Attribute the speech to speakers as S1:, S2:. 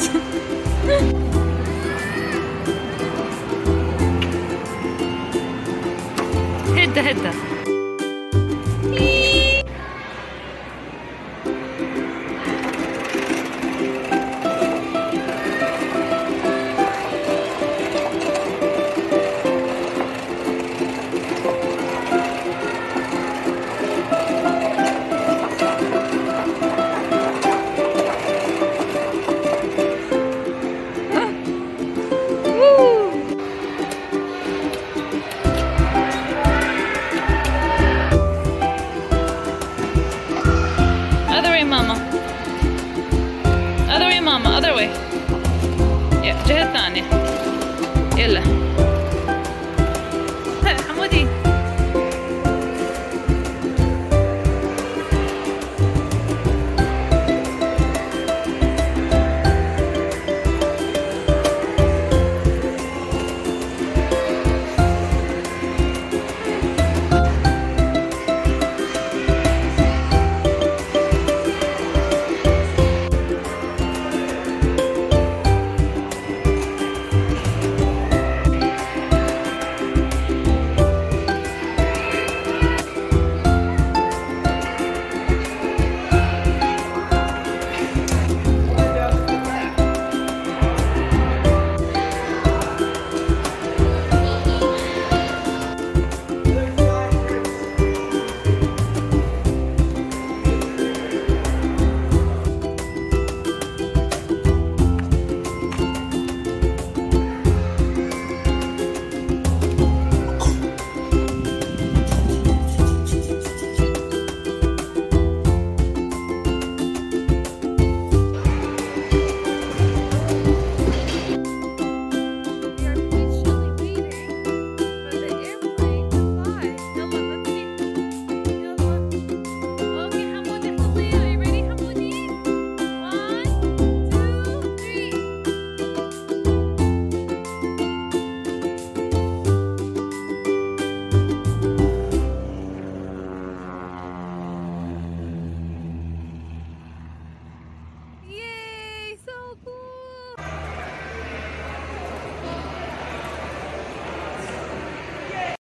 S1: じゃん減った減った。Other way ماما other way يا الجهة الثانية يلا